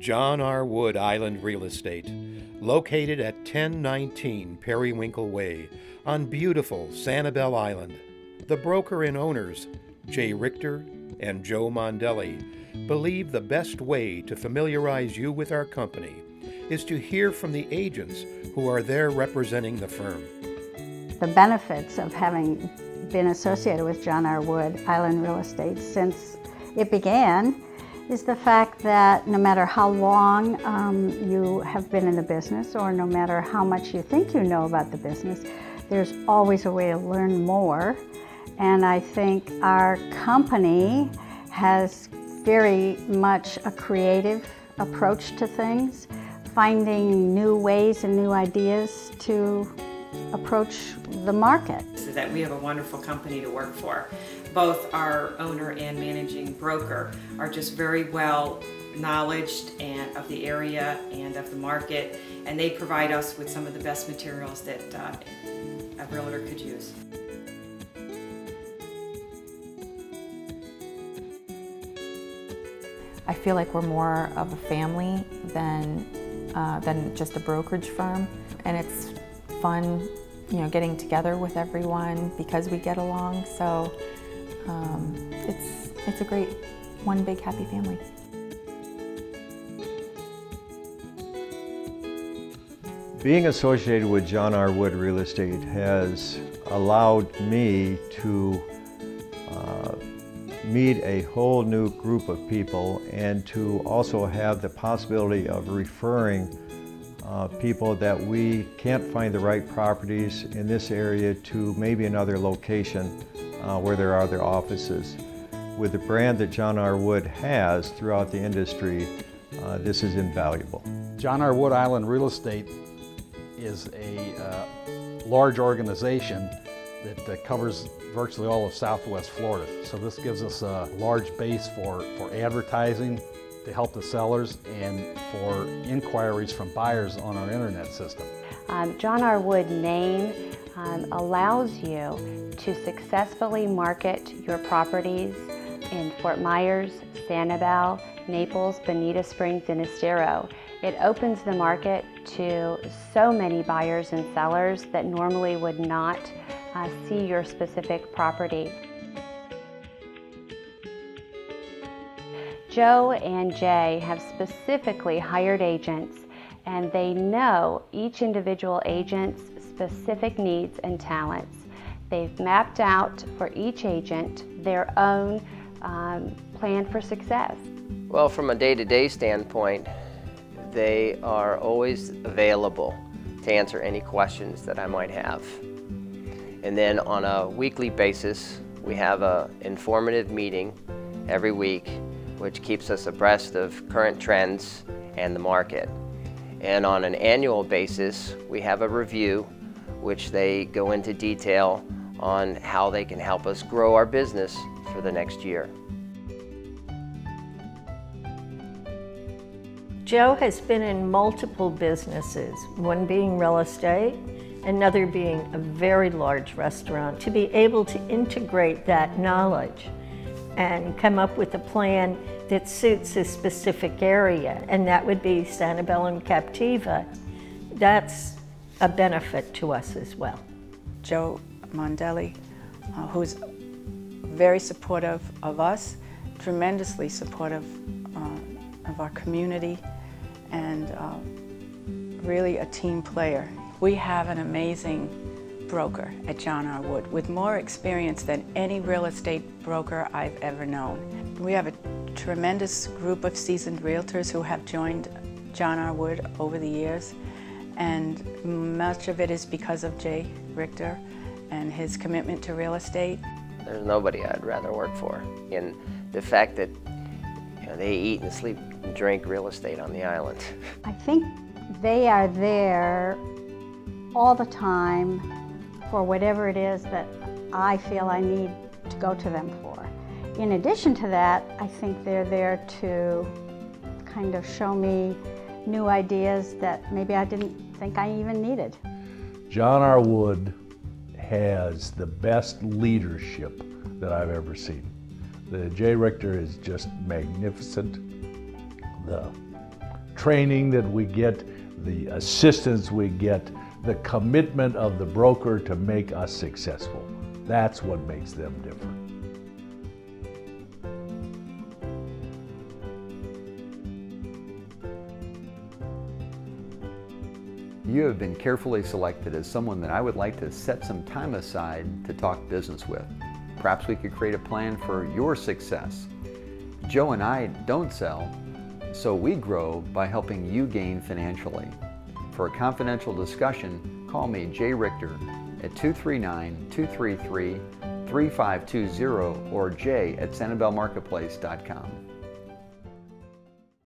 John R. Wood Island Real Estate, located at 1019 Periwinkle Way on beautiful Sanibel Island. The broker and owners, Jay Richter and Joe Mondelli, believe the best way to familiarize you with our company is to hear from the agents who are there representing the firm. The benefits of having been associated with John R. Wood Island Real Estate since it began is the fact that no matter how long um, you have been in the business or no matter how much you think you know about the business, there's always a way to learn more. And I think our company has very much a creative approach to things, finding new ways and new ideas to approach the market. So that we have a wonderful company to work for. Both our owner and managing broker are just very well knowledged and of the area and of the market and they provide us with some of the best materials that uh, a realtor could use. I feel like we're more of a family than, uh, than just a brokerage firm and it's fun you know, getting together with everyone because we get along. So um, it's, it's a great one big happy family. Being associated with John R. Wood Real Estate has allowed me to uh, meet a whole new group of people and to also have the possibility of referring uh, people that we can't find the right properties in this area to maybe another location uh, where there are other offices. With the brand that John R. Wood has throughout the industry, uh, this is invaluable. John R. Wood Island Real Estate is a uh, large organization that uh, covers virtually all of southwest Florida. So this gives us a large base for, for advertising, to help the sellers and for inquiries from buyers on our internet system. Um, John R. Wood name um, allows you to successfully market your properties in Fort Myers, Sanibel, Naples, Bonita Springs, and Estero. It opens the market to so many buyers and sellers that normally would not uh, see your specific property. Joe and Jay have specifically hired agents and they know each individual agent's specific needs and talents. They've mapped out for each agent their own um, plan for success. Well, from a day-to-day -day standpoint, they are always available to answer any questions that I might have. And then on a weekly basis, we have an informative meeting every week which keeps us abreast of current trends and the market. And on an annual basis, we have a review which they go into detail on how they can help us grow our business for the next year. Joe has been in multiple businesses, one being real estate, another being a very large restaurant. To be able to integrate that knowledge and come up with a plan that suits a specific area, and that would be Sanibel and Captiva. That's a benefit to us as well. Joe Mondelli, uh, who's very supportive of us, tremendously supportive uh, of our community, and uh, really a team player. We have an amazing broker at John R. Wood with more experience than any real estate broker I've ever known. We have a tremendous group of seasoned realtors who have joined John R. Wood over the years and much of it is because of Jay Richter and his commitment to real estate. There's nobody I'd rather work for. And the fact that you know, they eat and sleep and drink real estate on the island. I think they are there all the time for whatever it is that I feel I need to go to them for. In addition to that, I think they're there to kind of show me new ideas that maybe I didn't think I even needed. John R. Wood has the best leadership that I've ever seen. The Jay Richter is just magnificent. The training that we get, the assistance we get, the commitment of the broker to make us successful. That's what makes them different. You have been carefully selected as someone that I would like to set some time aside to talk business with. Perhaps we could create a plan for your success. Joe and I don't sell, so we grow by helping you gain financially. For a confidential discussion, call me, Jay Richter, at 239-233-3520 or jay at sanibelmarketplace.com.